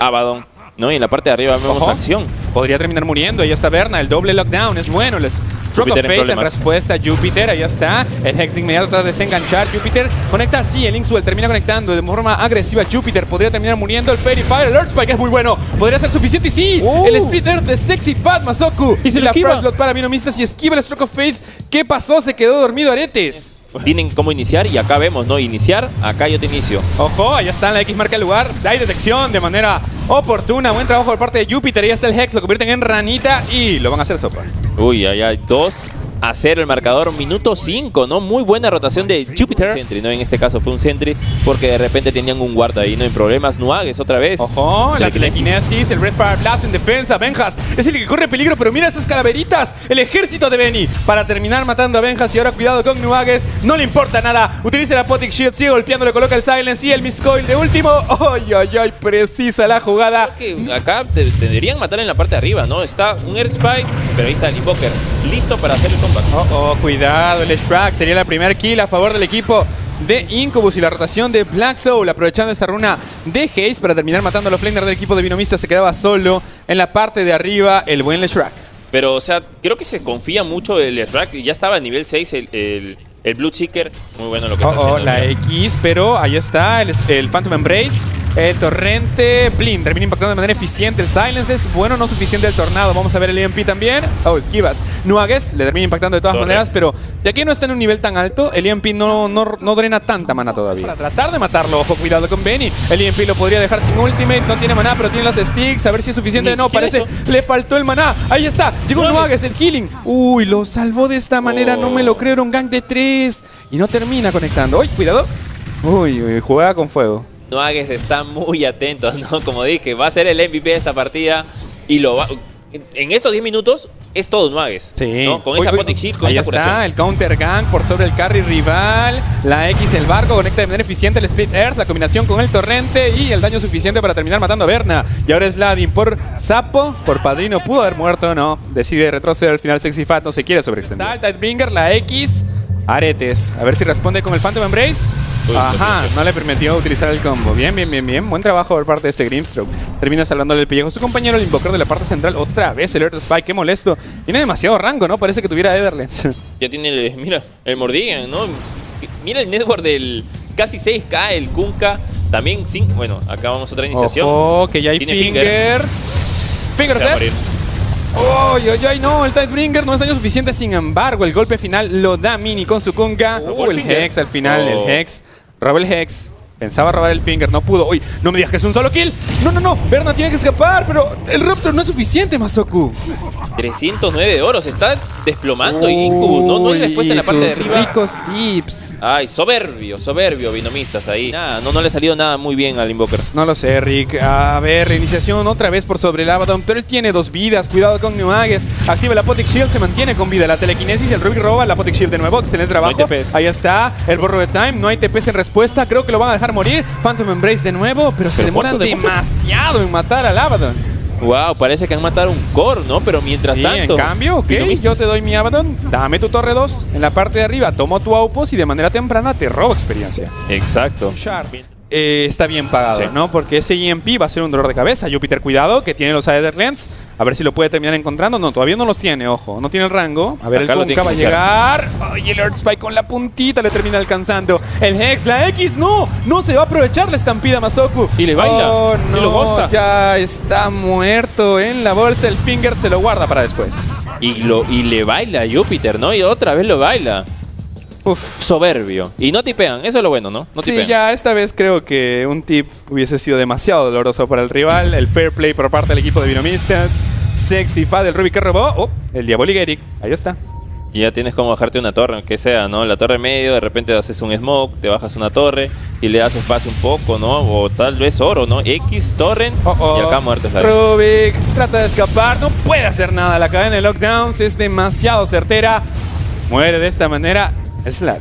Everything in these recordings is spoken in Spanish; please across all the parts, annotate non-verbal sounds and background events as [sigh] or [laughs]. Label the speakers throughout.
Speaker 1: Abaddon. ¿no? Y en la parte de arriba vemos
Speaker 2: Ojo.
Speaker 1: acción.
Speaker 2: Podría terminar muriendo. Ahí está Berna. El doble lockdown es bueno. Les Rock of
Speaker 1: en
Speaker 2: Fate en respuesta a Júpiter. Ahí está. El Hex de inmediato trata de desenganchar. Júpiter conecta así. El Inkswell termina conectando de forma agresiva. Júpiter podría terminar muriendo. El Fairy Fire. El Earth Spike es muy bueno. Podría ser suficiente. Y sí.
Speaker 1: Uh.
Speaker 2: El Split Earth de Sexy Fat Masoku.
Speaker 1: Y se lo
Speaker 2: la
Speaker 1: esquiva.
Speaker 2: First Blood para Minomistas y esquiva el Stroke of Faith. ¿Qué pasó? Se quedó dormido Aretes.
Speaker 1: Tienen cómo iniciar y acá vemos, ¿no? Iniciar, acá yo te inicio.
Speaker 2: Ojo, allá está la X marca el lugar. Hay detección de manera oportuna. Buen trabajo por parte de Júpiter. Ahí está el Hex. Lo convierten en ranita y lo van a hacer sopa.
Speaker 1: Uy, ahí hay dos a cero el marcador, minuto 5, ¿no? Muy buena rotación de Júpiter. Sentry, ¿no? En este caso fue un Sentry porque de repente tenían un guarda ahí, no hay problemas. Nuages otra vez.
Speaker 2: Ojo, la
Speaker 1: Telequinesis.
Speaker 2: el Red Fire Blast en defensa. Benjas es el que corre peligro, pero mira esas calaveritas. El ejército de Benny para terminar matando a Benjas. Y ahora cuidado con Nuages. No le importa nada. Utiliza el Apotic Shield, sigue golpeando, le coloca el Silence y el Miss Coil de último. ¡Ay, ay, ay! Precisa la jugada.
Speaker 1: que acá te, te deberían matar en la parte de arriba, ¿no? Está un Earth Spike, pero ahí está el Invoker listo para hacer el comeback.
Speaker 2: Oh, oh, cuidado, el Shrek sería la primera kill a favor del equipo de Incubus y la rotación de Black Soul aprovechando esta runa de Haze para terminar matando a los flaners del equipo de Binomista se quedaba solo en la parte de arriba el buen Leshrak.
Speaker 1: Pero, o sea, creo que se confía mucho el Rack. Ya estaba a nivel 6 el, el, el Blue Checker. Muy bueno lo que está
Speaker 2: Oh, oh,
Speaker 1: haciendo.
Speaker 2: la
Speaker 1: mira.
Speaker 2: X, pero ahí está el, el Phantom Embrace, el Torrente, Blin, termina impactando de manera eficiente, el Silence es bueno, no suficiente el Tornado, vamos a ver el EMP también, oh, esquivas, Nuages le termina impactando de todas
Speaker 1: Torre.
Speaker 2: maneras, pero ya que no está en un nivel tan alto, el EMP no, no, no drena tanta mana todavía. Para tratar de matarlo, ojo, cuidado con Benny, el EMP lo podría dejar sin ultimate, no tiene maná, pero tiene las sticks, a ver si es suficiente,
Speaker 1: Ni
Speaker 2: no, parece,
Speaker 1: eso.
Speaker 2: le faltó el maná, ahí está, llegó
Speaker 1: Nuages.
Speaker 2: Nuages, el healing, uy, lo salvó de esta manera, no me lo creo, era un gang de tres, y no termina conectando, uy, cuidado, uy, uy, juega con fuego.
Speaker 1: Nuages está muy atento, ¿no? [laughs] Como dije, va a ser el MVP de esta partida. Y lo va. En estos 10 minutos es todo Nuages. ¿no? Con
Speaker 2: Uy,
Speaker 1: esa Potic Shield, con
Speaker 2: Ahí
Speaker 1: esa
Speaker 2: está,
Speaker 1: curación.
Speaker 2: el counter gang por sobre el carry rival. La X, el barco, conecta de manera eficiente el Split Earth, la combinación con el torrente y el daño suficiente para terminar matando a Berna. Y ahora es Ladin por Sapo, por Padrino, pudo haber muerto, no. Decide retroceder al final Sexy Fat, no se quiere sobreextender. Está el Tidebringer, la X. Aretes, a ver si responde con el Phantom Embrace.
Speaker 1: Uy,
Speaker 2: Ajá,
Speaker 1: pues,
Speaker 2: no le permitió utilizar el combo. Bien, bien, bien, bien. Buen trabajo por parte de este Grimstroke. Termina salvándole el pellejo su compañero, el invocar de la parte central. Otra vez el Earth Spike, qué molesto. Tiene demasiado rango, ¿no? Parece que tuviera Ederlands. [laughs]
Speaker 1: Ya tiene, el, mira, el Mordigan, ¿no? Mira el network del casi 6K, el Kunka. También, sin, bueno, acá vamos a otra iniciación.
Speaker 2: Ojo, que ya hay
Speaker 1: Tiene
Speaker 2: finger. Finger,
Speaker 1: Se
Speaker 2: Ay, ay, ay, no, el Tidebringer no es daño suficiente. Sin embargo, el golpe final lo da Mini con su conga. Uh,
Speaker 1: el.
Speaker 2: Hex al final,
Speaker 1: Oh.
Speaker 2: el Hex. Roba el Hex. Pensaba robar el Finger, no pudo. Uy, no me digas que es un solo kill. No, no, no. Berna tiene que escapar, pero el Raptor no es suficiente, Masoku.
Speaker 1: 309 de oro, se está desplomando Incubus, ¿no? No hay respuesta en la parte de
Speaker 2: sus
Speaker 1: arriba.
Speaker 2: ricos tips.
Speaker 1: Ay, soberbio, soberbio, binomistas ahí. Nada, no, no le ha salido nada muy bien al Invoker.
Speaker 2: No lo sé, Rick. A ver, reiniciación otra vez por sobre el Abaddon. Pero él tiene dos vidas. Cuidado con Nuages. Activa el Apotic Shield. Se mantiene con vida. La telequinesis. El Ruby roba el Apotic Shield de nuevo. Excelente trabajo.
Speaker 1: No hay TPs.
Speaker 2: Ahí está. El borro de time. No hay TPs en respuesta. Creo que lo van a dejar morir. Phantom Embrace de nuevo. Pero se demoran demasiado en matar al Abaddon.
Speaker 1: Wow, parece que han matado un core, ¿no? Pero mientras
Speaker 2: Y
Speaker 1: tanto.
Speaker 2: en cambio, ok,
Speaker 1: Binomistas.
Speaker 2: yo te doy mi Abaddon. Dame tu torre 2. En la parte de arriba tomo tu Aupos y de manera temprana te robo experiencia.
Speaker 1: Exacto.
Speaker 2: Sharp. Eh, está bien pagado,
Speaker 1: Sí.
Speaker 2: ¿no? Porque ese EMP va a ser un dolor de cabeza. Júpiter, cuidado, que tiene los Aetherlands. A ver si lo puede terminar encontrando. No, todavía no los tiene, ojo. No tiene el rango. A ver,
Speaker 1: Acá
Speaker 2: el
Speaker 1: tiene
Speaker 2: va a llegar. Ay, el Earth Spike con la puntita le termina alcanzando. El Hex, la X, no. No se va a aprovechar la estampida Masoku.
Speaker 1: Y le baila,
Speaker 2: Oh,
Speaker 1: y lo goza.
Speaker 2: no. Ya está muerto en la bolsa. El Finger se lo guarda para después.
Speaker 1: Y, lo, y le baila a Júpiter, ¿no? Y otra vez lo baila.
Speaker 2: Uf.
Speaker 1: Soberbio. Y no tipean, eso es lo bueno, ¿no? No
Speaker 2: Sí,
Speaker 1: tipean.
Speaker 2: ya esta vez creo que un tip hubiese sido demasiado doloroso para el rival. El fair play por parte del equipo de Binomistas. Sexy Fa del Ruby que robó. Oh, el Diabolic Eric. Ahí está.
Speaker 1: Y ya tienes como bajarte una torre, que sea, ¿no? La torre medio, de repente haces un smoke, te bajas una torre y le das espacio un poco, ¿no? O tal vez oro, ¿no? X, torren
Speaker 2: Oh, oh.
Speaker 1: y acá muerto es la
Speaker 2: Rubik trata de escapar. No puede hacer nada. La cadena de lockdowns es demasiado certera. Muere de esta manera. Slade.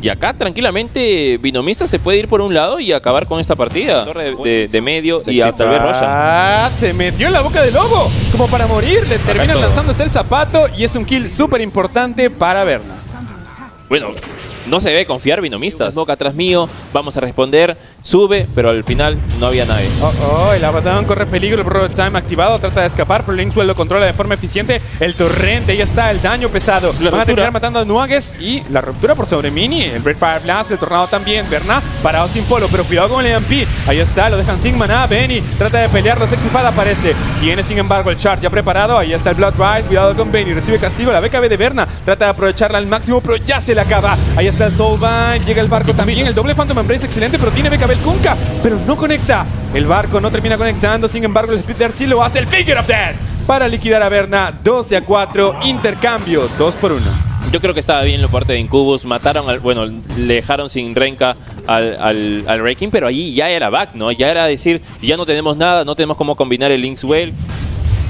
Speaker 1: Y acá tranquilamente Binomista se puede ir por un lado y acabar con esta partida. Torre de, de- de medio y a, tal vez.
Speaker 2: Ah, se metió en la boca del lobo. Como para morir. Le terminan lanzando hasta el zapato. Y es un kill súper importante para Berna.
Speaker 1: Bueno, no se debe confiar Binomistas. Boca atrás mío, vamos a responder. Sube, pero al final no había nadie.
Speaker 2: Oh, oh, el Abaddon corre peligro, el Borrowed Time activado, trata de escapar, pero Linkswell lo controla de forma eficiente. El torrente, ahí está, el daño pesado.
Speaker 1: La
Speaker 2: Van a terminar matando a Nuages y la ruptura por sobre Mini. El Red Fire Blast, el tornado también. Berna parado sin polo, pero cuidado con el EMP. Ahí está, lo dejan sin maná. Benny trata de pelearlo, Sexy Fad aparece. Viene sin embargo el chart ya preparado. Ahí está el Blood Ride, cuidado con Benny. Recibe castigo la BKB de Berna. Trata de aprovecharla al máximo, pero ya se le acaba. Ahí está el Soulbind, llega el barco también. El doble Phantom Embrace excelente, pero tiene BKB el pero no conecta. El barco no termina conectando, sin embargo el Split Dart sí lo hace. El Figure of Death para liquidar a Berna. 12 a 4, intercambio, 2 por 1.
Speaker 1: Yo creo que estaba bien la parte de Incubus. Mataron al. Bueno, le dejaron sin renca al, al, al Raking, pero ahí ya era back, ¿no? Ya era decir, ya no tenemos nada, no tenemos cómo combinar el Linkswell.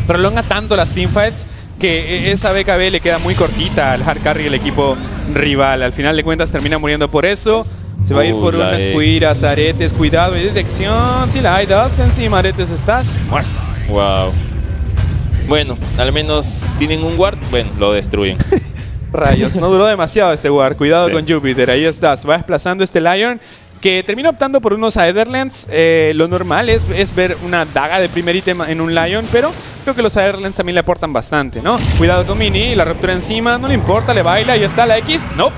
Speaker 2: prolonga tanto las teamfights que e- esa BKB le queda muy cortita al hard carry del equipo rival. Al final de cuentas termina muriendo por eso. Se va a ir
Speaker 1: Uy,
Speaker 2: por una cuiras, aretes, cuidado y detección. Si la hay Dust encima, aretes, estás muerto.
Speaker 1: Wow. Bueno, al menos tienen un guard. Bueno, lo destruyen. [laughs]
Speaker 2: Rayos, no duró demasiado este war. Cuidado
Speaker 1: Sí.
Speaker 2: con Júpiter, ahí está. Se va desplazando este Lion que termina optando por unos Aetherlands. Eh, lo normal es, es ver una daga de primer ítem en un Lion, pero creo que los Aetherlands también le aportan bastante, ¿no? Cuidado con Mini, la ruptura encima, no le importa, le baila, ahí está la X. No,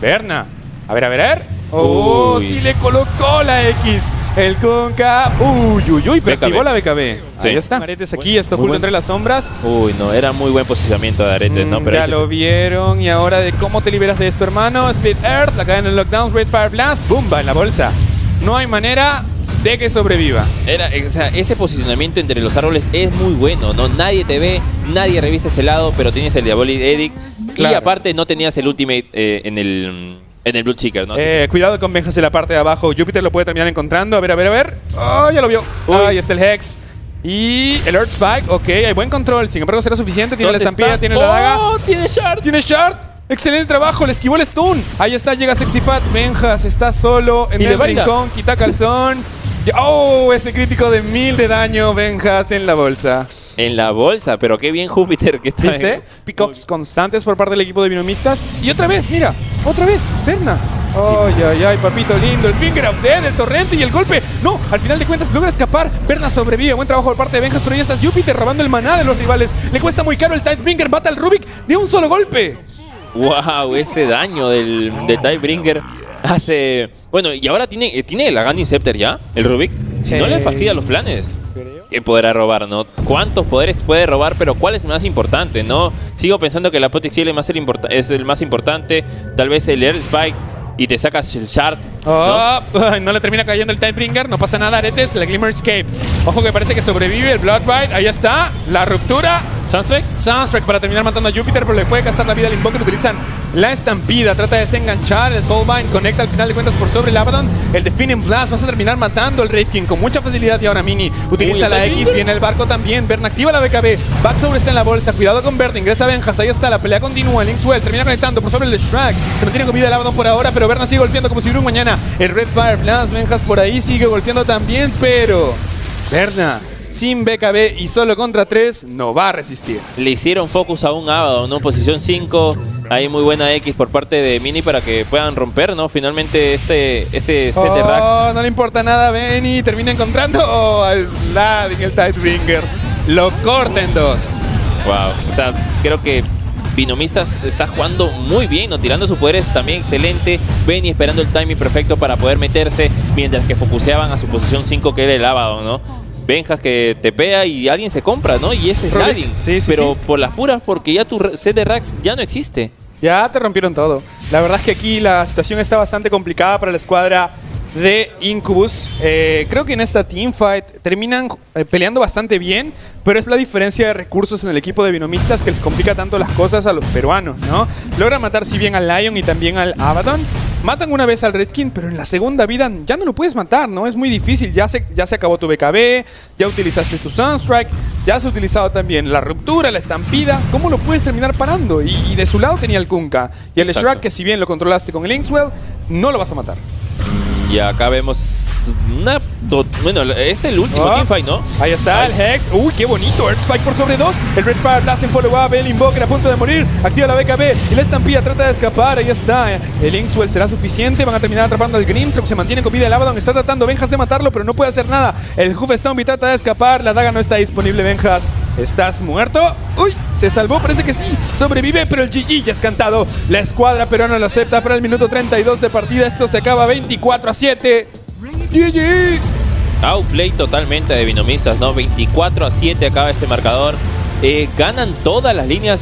Speaker 2: Berna. A ver, a ver, a ver. Oh,
Speaker 1: Uy.
Speaker 2: sí le colocó la X. El Conca. Uy, uy, uy, pero
Speaker 1: BKB.
Speaker 2: activó la BKB.
Speaker 1: Sí.
Speaker 2: Ahí está. Aretes aquí, está oculto entre las sombras.
Speaker 1: Uy, no, era muy buen posicionamiento de Aretes, ¿no?
Speaker 2: Mm,
Speaker 1: Pero
Speaker 2: ya
Speaker 1: se-
Speaker 2: lo vieron. Y ahora de cómo te liberas de esto, hermano. Split Earth, la cadena en lockdown, Red Fire Blast, ¡bumba! En la bolsa. No hay manera de que sobreviva.
Speaker 1: Era, eh, o sea, ese posicionamiento entre los árboles es muy bueno, ¿no? Nadie te ve, nadie revisa ese lado, pero tienes el Diabolic Edict. Y
Speaker 2: Claro.
Speaker 1: aparte no tenías el ultimate eh, en el en el Blue Checker, ¿no?
Speaker 2: Eh, cuidado con Benjas en la parte de abajo. Júpiter lo puede terminar encontrando. A ver, a ver, a ver. ¡Oh, ya lo vio!
Speaker 1: Uy.
Speaker 2: Ahí está el Hex. Y el Earth Spike. Ok, hay buen control. Sin embargo, será suficiente. Tiene la
Speaker 1: ¿Dónde
Speaker 2: estampida,
Speaker 1: está?
Speaker 2: tiene la daga.
Speaker 1: ¡Oh, tiene Shard!
Speaker 2: Tiene Shard. Excelente trabajo, le esquivó el stun. Ahí está, llega Sexy Fat. Benjas está solo en el
Speaker 1: baila.
Speaker 2: rincón. Quita calzón. [laughs] Oh, ese crítico de mil de daño. Benjas en la bolsa.
Speaker 1: En la bolsa, pero qué bien Júpiter que está.
Speaker 2: ¿Viste? Pickoffs constantes por parte del equipo de binomistas. Y otra vez, mira, otra vez, Berna. Ay, ay, ay, papito lindo. El finger of death, el torrente y el golpe. No, al final de cuentas logra escapar. Berna sobrevive. Buen trabajo por parte de Benjas, pero ya está Júpiter robando el maná de los rivales. Le cuesta muy caro el Tidebringer. Mata al Rubik de un solo golpe.
Speaker 1: Wow, ese daño del, de Tidebringer hace. Bueno, y ahora tiene, eh, tiene el Aghanim Scepter ya, el Rubik. Si no
Speaker 2: Eh,
Speaker 1: le fastidia los planes. ¿Qué podrá robar, no? ¿Cuántos poderes puede robar? Pero ¿cuál es el más importante, no? Sigo pensando que la Apotex Shield es, más el es el más importante. Tal vez el Air Spike y te sacas el Shard. ¿no?
Speaker 2: Oh, [laughs] le termina cayendo el Tidebringer. No pasa nada, Aretes. La Glimmer Escape. Ojo que parece que sobrevive el Blood Ride. Ahí está. La ruptura.
Speaker 1: Sunstrike.
Speaker 2: Soundtrack para terminar matando a Júpiter, pero le puede gastar la vida al Invoker. Utilizan la estampida, trata de desenganchar. El Soulbind conecta al final de cuentas por sobre el Abaddon. El Defining Blast vas a terminar matando el Red King con mucha facilidad. Y ahora Mini utiliza
Speaker 1: Uy,
Speaker 2: la X,
Speaker 1: Tidebringer.
Speaker 2: viene el barco también. Berna activa la BKB. Back sobre está en la bolsa. Cuidado con Berna, ingresa Benjas. Ahí está, la pelea continúa. Linkswell termina conectando por sobre el Shrag. Se mantiene con vida el Abaddon por ahora, pero Berna sigue golpeando como si hubiera un mañana. El Red Fire Blast, Benjas por ahí sigue golpeando también, pero Berna. Sin BKB y solo contra 3, no va a resistir.
Speaker 1: Le hicieron focus a un Abaddon, ¿no? Posición 5. Hay muy buena X por parte de Mini para que puedan romper, ¿no? Finalmente este, este set de
Speaker 2: Oh,
Speaker 1: racks.
Speaker 2: no le importa nada, Benny. Termina encontrando oh, a Slad en el Tidebringer. Lo corta en dos.
Speaker 1: Wow. O sea, creo que Binomistas está jugando muy bien, ¿no? Tirando sus poderes también excelente. Benny esperando el timing perfecto para poder meterse, mientras que focuseaban a su posición 5, que era el Abaddon, ¿no? Benjas que te pega y alguien se compra, ¿no? Y ese es
Speaker 2: Rubik.
Speaker 1: Ladin.
Speaker 2: Sí, sí,
Speaker 1: Pero
Speaker 2: sí.
Speaker 1: por las puras, porque ya tu set de racks ya no existe.
Speaker 2: Ya te rompieron todo. La verdad es que aquí la situación está bastante complicada para la escuadra de Incubus. Eh, creo que en esta teamfight terminan eh, peleando bastante bien, pero es la diferencia de recursos en el equipo de binomistas que les complica tanto las cosas a los peruanos, ¿no? Logran matar si bien al Lion y también al Abaddon. Matan una vez al Red King, pero en la segunda vida ya no lo puedes matar, ¿no? Es muy difícil. Ya se, ya se acabó tu BKB, ya utilizaste tu Sunstrike, ya has utilizado también la ruptura, la estampida. ¿Cómo lo puedes terminar parando? Y, y de su lado tenía el Kunka. Y el
Speaker 1: Exacto.
Speaker 2: Shrek, que si bien lo controlaste con el Inkswell, no lo vas a matar.
Speaker 1: Y acá vemos una... Bueno, es el último
Speaker 2: Oh.
Speaker 1: teamfight, ¿no?
Speaker 2: Ahí está el Hex. Uy, qué bonito. Earthspike por sobre dos. El Red Fire Blast en follow up. El Invoker a punto de morir. Activa la BKB. Y la estampilla trata de escapar. Ahí está. El Inkswell será suficiente. Van a terminar atrapando al Grimstroke. Se mantiene con vida el Abaddon. Está tratando Benjas de matarlo, pero no puede hacer nada. El Hoofstomp trata de escapar. La daga no está disponible, Benjas. ¿Estás muerto? Uy, se salvó. Parece que sí. Sobrevive, pero el GG ya es cantado. La escuadra peruana lo acepta para el minuto 32 de partida. Esto se acaba 24 a 7. GG.
Speaker 1: Outplay totalmente de Binomistas, ¿no? 24 a 7 acaba este marcador. Eh, ganan todas las líneas